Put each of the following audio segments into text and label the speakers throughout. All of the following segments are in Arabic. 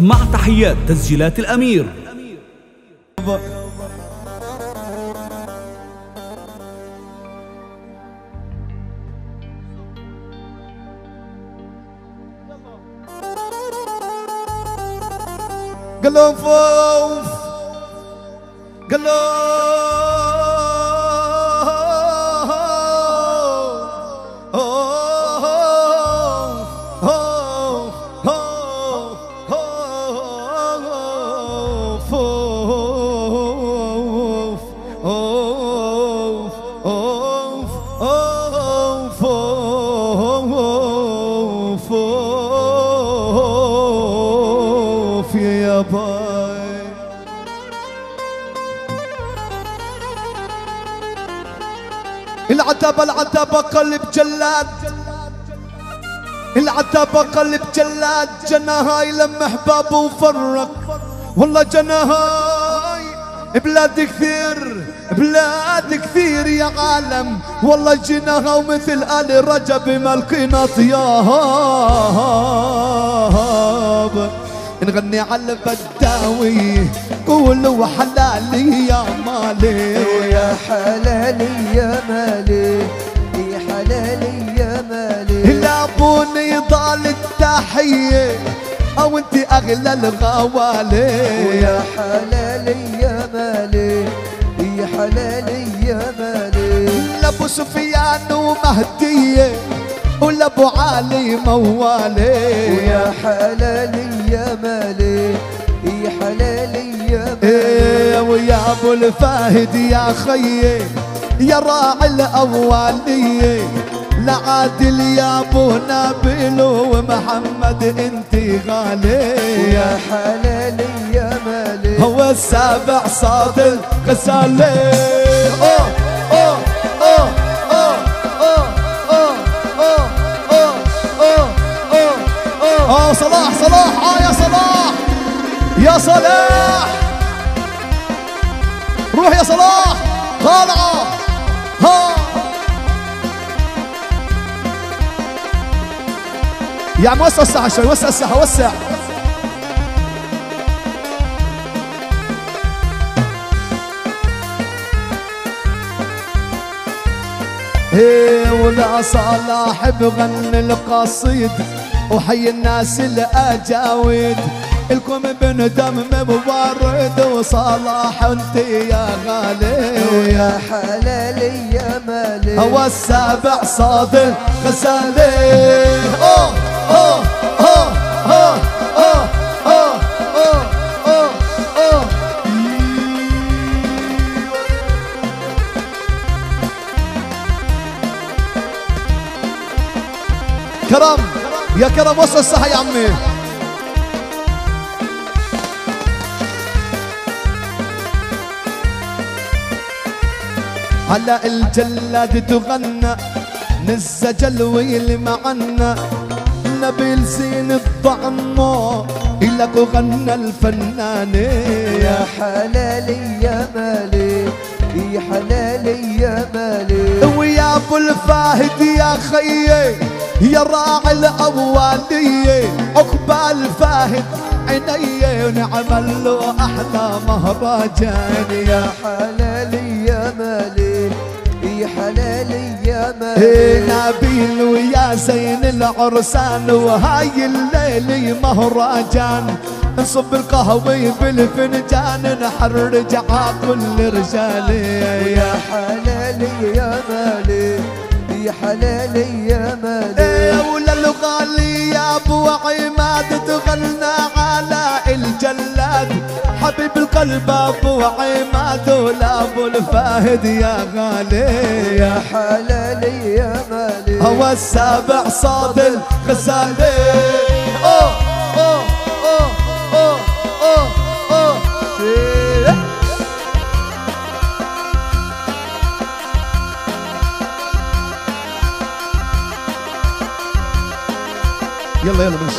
Speaker 1: مع تحيات تسجيلات الأمير.
Speaker 2: قلوب يا العتبة العتبة قلب جلاد. العتبة قلب جلاد. جناهاي لما احبابه وفرق. والله جناهاي بلاد كثير بلاد كثير يا عالم. والله جناها ومثل آل رجب مالكين طياب نغني على البداوي قولوا حلالي يا مالي.
Speaker 3: يا حلالي يا مالي يا حلالي يا مالي.
Speaker 2: لابوني ضال التحية أو أنت أغلى الغوالي.
Speaker 3: يا حلالي يا مالي يا حلالي يا مالي.
Speaker 2: لابو سفيان ومهدية ولابو علي موالي.
Speaker 3: ويا حلالي يا مالي يا حلالي يا
Speaker 2: إيه، مالي. ويا أبو الفهد يا خيي يا راعي الأولية. لعادل يا أبو نابل ومحمد أنت غالي.
Speaker 3: ويا حلالي يا مالي.
Speaker 2: هو السابع صاد الغسالي صلاح صلاح. يا صلاح. روح يا صلاح. طالعة ها. يا عم وسع الساحة شوي وسع الساحة وسع. ولا صلاح بغني القصيد وحي الناس الأجاويد. الكم بندم مبرد وصلاح انت يا غالي.
Speaker 3: ويا حلالي يا مالي.
Speaker 2: هو السابع صاد الغزالي كرم يا كرم وصل الصحة يا عمي. على الجلاد تغنى نزج الويل معنا. نبيل زين الطعمة إلك غنى الفنان
Speaker 3: يا حلالي يا مالي يا حلالي يا مالي.
Speaker 2: ويا أبو الفاهد يا خيي يا راعي الأولية. عقبال فاهد عيني ونعمل له أحلى مهرجان
Speaker 3: يا حلالي يا مالي يا حلالي يا
Speaker 2: إيه نبيل ويا زين العرسان وهاي الليلة مهرجان نصب القهوة بالفنجان نحرج ع كل رجالي.
Speaker 3: يا حلالي يا مالي يا حلالي يا مالي.
Speaker 2: إيه ولا الغالي يا ابو عماد تغنى على الجلاد. حبيب القلب أبو عماد ولا أبو الفهد يا غالي.
Speaker 3: يا حلالي يا مالي.
Speaker 2: هو السابع صاد الغزالي اوه أوه. يلا يلا ماشي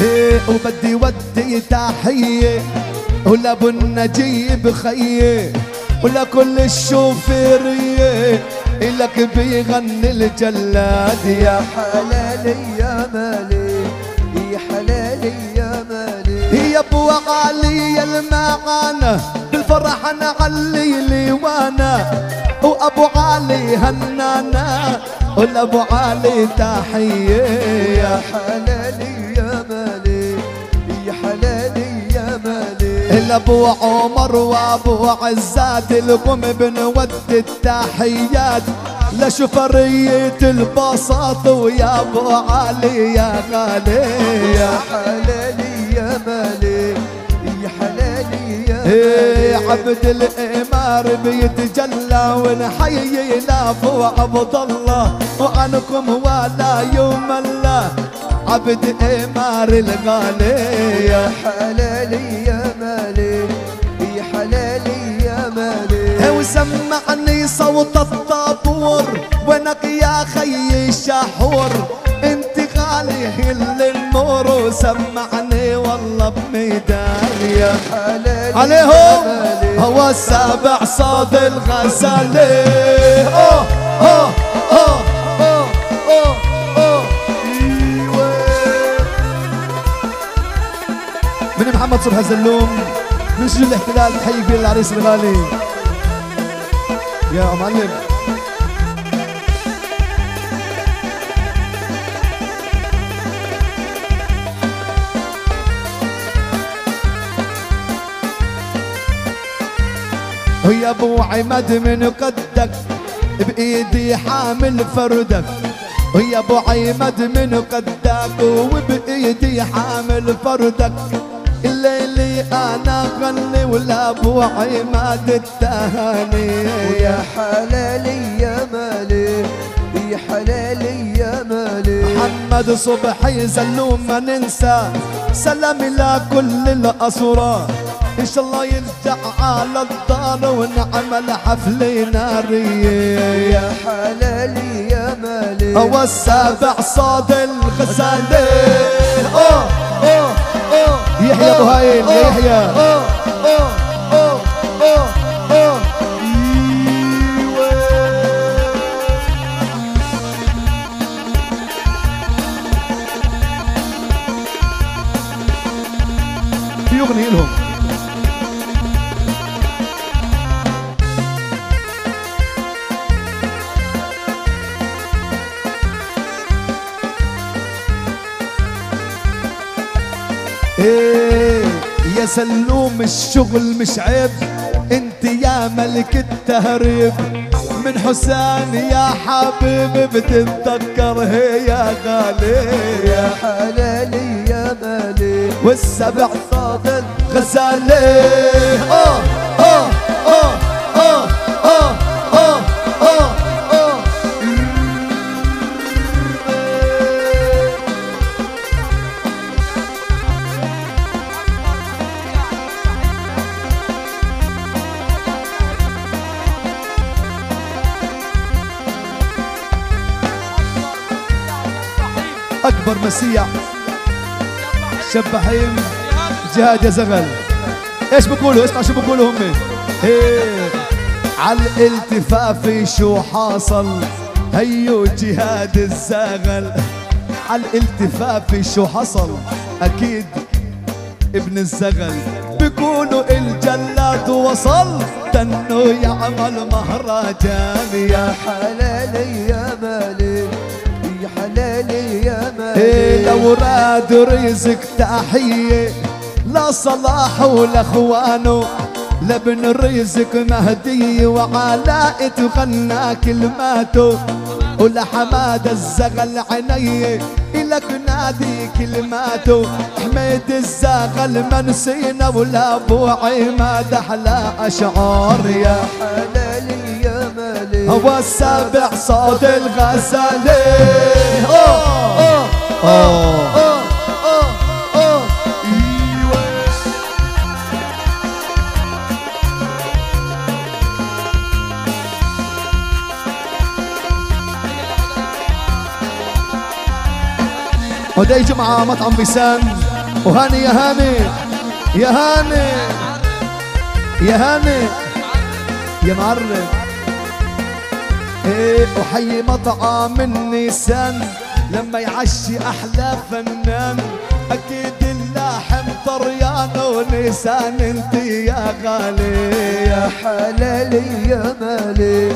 Speaker 2: إيه وبدي ودي تحية ولابو النجيب خية ولكل الشوفيرية. إلك بيغني الجلاد يا
Speaker 3: حلالي يا مالي. يا
Speaker 2: ابو علي المعانة. بالفرح نعلي لي وأنا وأبو علي هنانا. والأبو علي تحية.
Speaker 3: يا حلالي يا مالي. يا حلالي يا مالي.
Speaker 2: الأبو عمر وأبو عزاد لكم بنود التحيات. لشفرية البساط ويا أبو علي يا غالي.
Speaker 3: يا حلالي يا مالي يا حلالي يا
Speaker 2: إيه
Speaker 3: مالي.
Speaker 2: عبد الامار بيتجلى ونحيي لابو عبد الله وعنكم ولا يوم الله عبد امار الغالي.
Speaker 3: يا حلالي يا مالي. يا حلالي يا مالي.
Speaker 2: وسمعني صوت الطابور وينك يا خي الشحور وسمعني والله
Speaker 3: بميدالية
Speaker 2: عليهم. هو السابع صوت الغزالي من محمد صبح الزلوم من سجل الاحتلال نحيي كبير العريس الغالي. يا معلم. ويا ابو عماد من قدك بإيدي حامل فردك. ويا ابو عماد من قدك وبإيدي حامل فردك. الليلي أنا غني ولا ابو عماد التهاني.
Speaker 3: ويا حلالي يا مالي يا حلالي يا مالي
Speaker 2: محمد صبحي زلوم ما ننسى. سلام إلى كل الأسرى. إن شاء الله يرجع على الدار ونعمل حفله نارية.
Speaker 3: يا حلالي يا مالي.
Speaker 2: هو السابع صاد أوه يحيى أبو هايل يحيى. سلوم الشغل مش عيب. انت يا ملك التهريب. من حسين يا حبيب بتتذكر هي يا غالي
Speaker 3: يا حلالي يا مالي.
Speaker 2: والسبع صاد الغزالي اوه اوه اوه أكبر مسيح. شبحين جهاد يا زغل. إيش بقولوا؟ اسمع شو بقولوا هم. إيه. على الالتفاف شو حاصل؟ هيو جهاد الزغل. على الالتفاف شو حصل؟ أكيد ابن الزغل. بيقولوا الجلاد وصل. تنو يعمل مهرجان يا
Speaker 3: حلالي يا مالي. اليمن
Speaker 2: لو راد رزق تحية لصلاح ولأخوانه لابن رزق مهدي وعلاء تغنى كلماته ولحماد الزغل عنيه إلك نادي كلماته حميد الزغل منسينا ولا أبو عماد أحلى أشعار يا
Speaker 3: حبيبي
Speaker 2: هو السابع صوت الغزالي أوه وداي جمعة مطعم بيسان. وهاني يا هاني يا هاني يا هاني يا معرف إيه وحي مطعم النيسان لما يعشي أحلى فنان أكيد اللحم طريان ونيسان أنت يا غالي
Speaker 3: يا حلالي يا مالي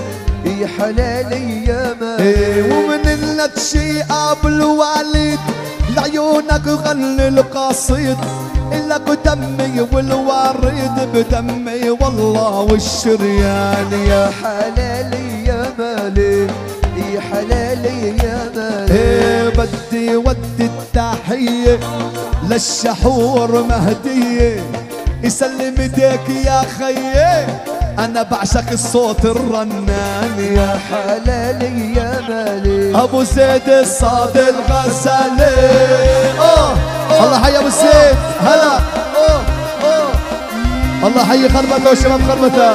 Speaker 3: يا حلالي يا
Speaker 2: إيه
Speaker 3: مالي
Speaker 2: ومن النتشي ابو الوالد لعيونك غني القصيد. لك دمي والوريد بدمي والله والشريان يا
Speaker 3: يا حلالي يا حلالي يا مالي.
Speaker 2: بدي ودي التحية للشحور مهدية. يسلم إيديك يا خيي أنا بعشق الصوت الرنان
Speaker 3: يا حلالي يا مالي.
Speaker 2: أبو زيد الصاد الغزالي. أوه. الله حي أبو زيد. هلا. الله حي خربته وشباب خربته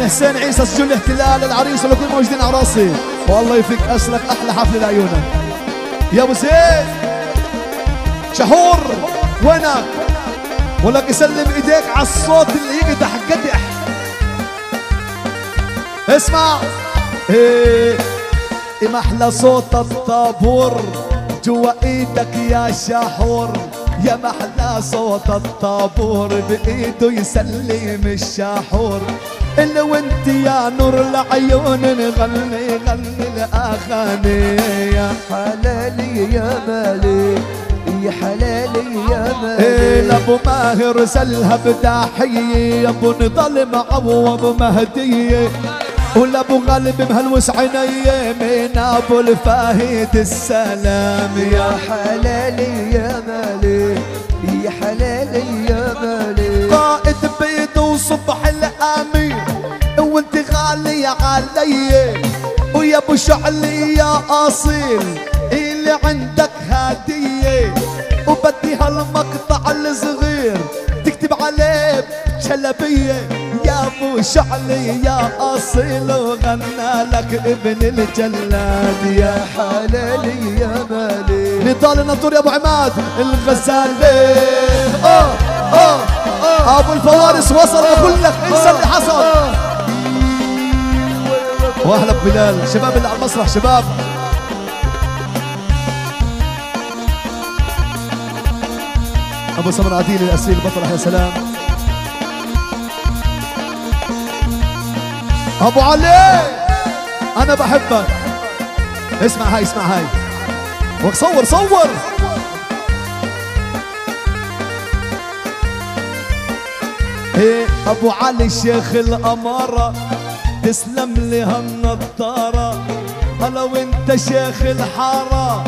Speaker 2: من حسين عيسى سجون الاحتلال العريس ولكل موجودين على راسي. والله يفك اسلك أحلى حفلة لعيونك. يا أبو زيد! شهور! وينك؟ ولك يسلم إيديك على الصوت اللي يقدح قدح اسمع! إيه محلى صوت الطابور. جوا إيدك يا شحور يا محلى صوت الطابور. بإيده يسلم الشحور اللي وأنت يا نور العيون نغني غني الاغاني يا
Speaker 3: حلالي يا مالي يا حلالي يا
Speaker 2: إيه
Speaker 3: مالي
Speaker 2: لابو ماهر سلها بداحية يا أبو نضل معوض مهدية ولابو غالب مهلوس عيني من أبو الفاهد السلام.
Speaker 3: يا حلالي يا مالي يا حلالي يا مالي.
Speaker 2: قائد بيض وصبح الامير غالي علي ويا أبو شعلي يا أصيل اللي عندك هدية. وبدي هالمقطع الصغير تكتب عليه بشلبية. يا أبو شعلي يا أصيل وغنى لك ابن الجلاد. يا
Speaker 3: حلالي يا مالي.
Speaker 2: نضال النطور يا أبو عماد الغزالي آه آه أبو الفوارس وصل بقول لك إنسى اللي حصل. واهلا ببلال. شباب اللي على المسرح شباب. أبو سمر عديل الاسيل بطل يا سلام أبو علي! أنا بحبك. اسمع هاي اسمع هاي. وصور صور. إيه أبو علي شيخ الأمارة. تسلم لي هالنضاره هلا وانت شيخ الحارة.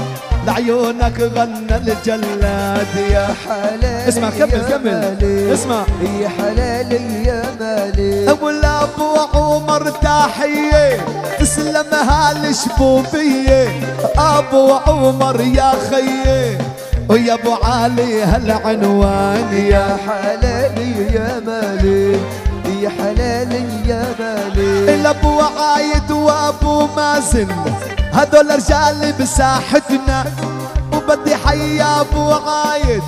Speaker 2: لعيونك غنى الجلاد يا
Speaker 3: حلالي
Speaker 2: اسمع، كمل،
Speaker 3: يا
Speaker 2: كمل.
Speaker 3: مالي.
Speaker 2: اسمع.
Speaker 3: يا حلالي يا مالي.
Speaker 2: ابو ابو عمر تحية. تسلم هالشبوبية. أبو عمر يا خية. ويا أبو علي هالعنوان
Speaker 3: يا حلالي يا مالي. يا يا مالي
Speaker 2: الابو عايد وأبو مازن هذول رجال بساحتنا. وبدي حي أبو عايد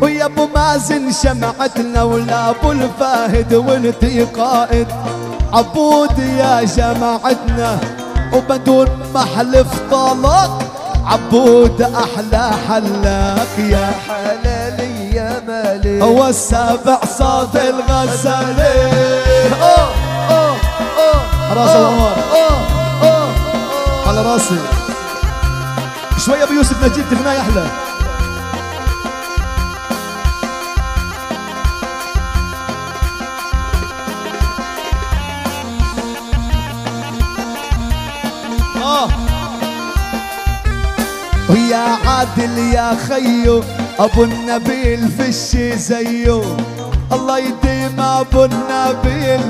Speaker 2: ويا أبو مازن شمعتنا ولا أبو الفاهد وانتي قائد عبود يا جماعتنا وبدون محلف طلاق. عبود أحلى حلاك يا
Speaker 3: حلالي يا مالي
Speaker 2: هو السابع صاد الغزالي أوه أوه أوه. راس العمر
Speaker 3: أوه،
Speaker 2: على راسي. شوية أبو يوسف نجيب تغناي أحلى. آه ويا عادل يا خيو أبو النبيل فيش زيه. الله يديم أبو النبيل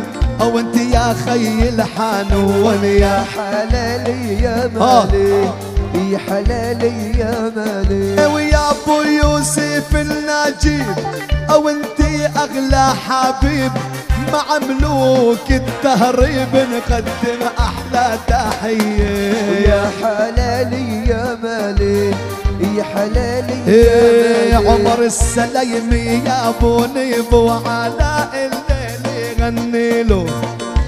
Speaker 2: أو أنت يا خي الحنون يا
Speaker 3: حلالي يا
Speaker 2: آه.
Speaker 3: مالي. يا حلالي يا مالي.
Speaker 2: ويا أبو يوسف النجيب. أو أنت أغلى حبيب. مع ملوك التهريب نقدم أحلى تحية.
Speaker 3: يا حلالي يا مالي. يا حلالي
Speaker 2: إيه
Speaker 3: يا
Speaker 2: عمر السليمي يا أبو نيب وعلاء الليل يغني له.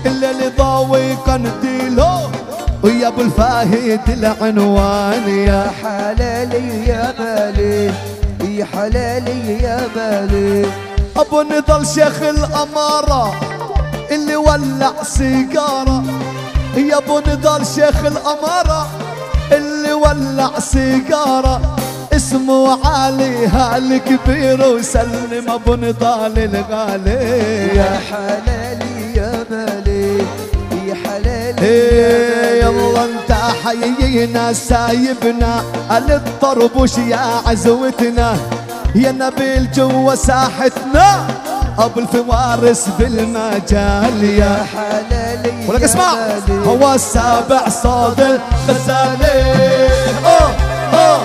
Speaker 2: الليل مضاوي قنديله ويا أبو الفاهد العنوان يا
Speaker 3: حلالي يا مالي يا حلالي يا مالي
Speaker 2: أبو نضال شيخ الأمارة اللي ولع سيجارة. يا أبو نضال شيخ الأمارة اللي ولع سيجارة اسمه علي هالكبير وسلم أبو نضال الغالي.
Speaker 3: يا حلالي يا مالي يا حلالي
Speaker 2: إيه
Speaker 3: يا مالي.
Speaker 2: يلا انت حيينا سايبنا على الطربوش يا عزوتنا. يا نبيل جوا ساحتنا أبو الفوارس بالمجال.
Speaker 3: يا حلالي
Speaker 2: ولك اسمع. هو السابع صاد الغزالي آه آه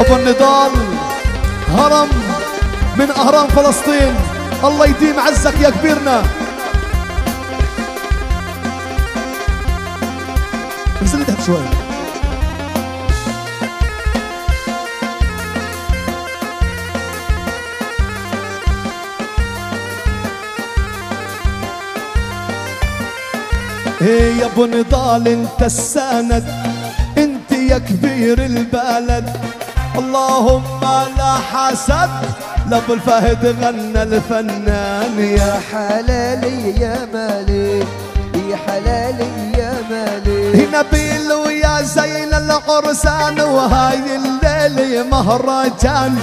Speaker 2: أبو النضال هرم من أهرام فلسطين. الله يديم عزك يا كبيرنا. انزل تحت شوي. إيه يا ابو نضال انت السند انت يا كبير البلد. اللهم لا حسد لابو الفهد غنى الفنان. يا
Speaker 3: يا حلالي يا مالي يا حلالي يا مالي.
Speaker 2: نبيل ويا زين العرسان وهاي الليل مهرجان.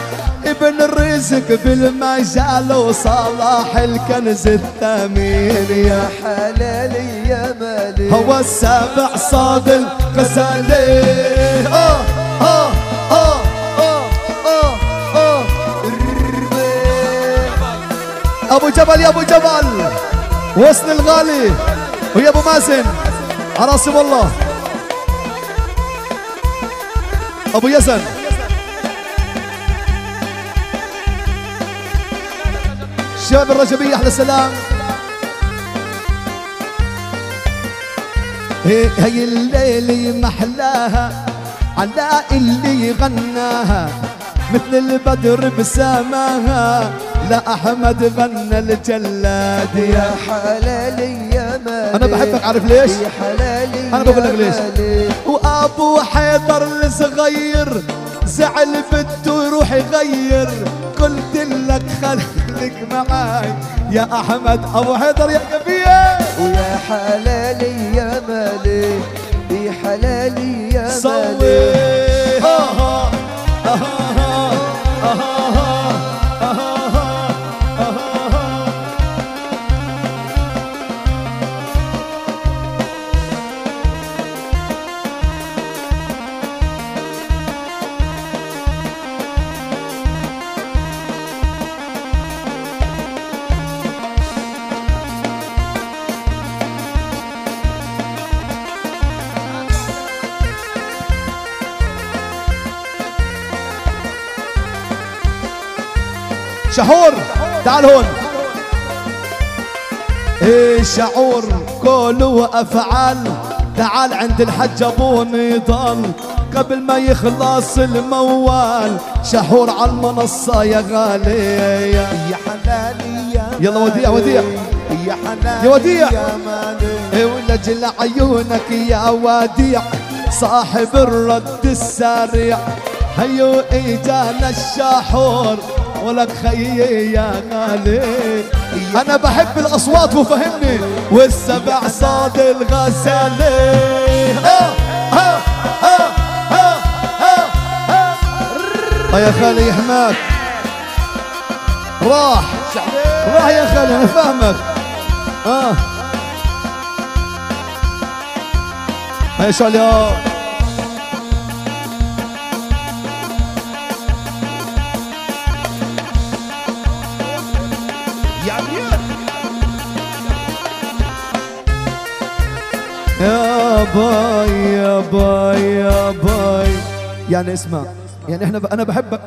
Speaker 2: ابن الرزق بالمجال وصلاح الكنز الثمين
Speaker 3: يا حلالي يا مالي.
Speaker 2: هو السابع صاد الغزالي آه آه آه آه آه آه. أبو جبل يا أبو جبل. وصل الغالي. ويا أبو مازن. عراصم والله أبو يزن. شباب الرجبية أحلى سلام هي هي الليلة محلاها على اللي غناها مثل البدر بسماها لا أحمد غنى الجلاد
Speaker 3: يا حلالي يا مالي
Speaker 2: أنا بحبك عارف ليش؟
Speaker 3: يا حلالي
Speaker 2: أنا بقول لك ليش؟ وأبو حيدر الصغير زعل بده يروح يغير قلت لك خليك معاي. يا أحمد أبو حيدر يا كبير
Speaker 3: ويا حلالي يا مالي يا حلالي يا مالي.
Speaker 2: شحور تعال هون. إيه شعور قول وأفعال. تعال عند الحج أبو نضال قبل ما يخلص الموال. شحور على المنصة يا غالي.
Speaker 3: يا حلالي يا
Speaker 2: يلا وديع وديع.
Speaker 3: يا حلالي
Speaker 2: يا وديع.
Speaker 3: يا
Speaker 2: إيه ولجل عيونك يا وديع. صاحب الرد السريع. هيو اجانا الشاحور ولك خيي يا غالي أنا بحب الاصوات وفهمني والسبع صاد آه آه آه آه آه آه. يا خالي يحماك راح راح يا خالي أنا فاهمك آه هيا شاليا باي يا باي يا باي يعني اسمع يعني إحنا. أنا بحبك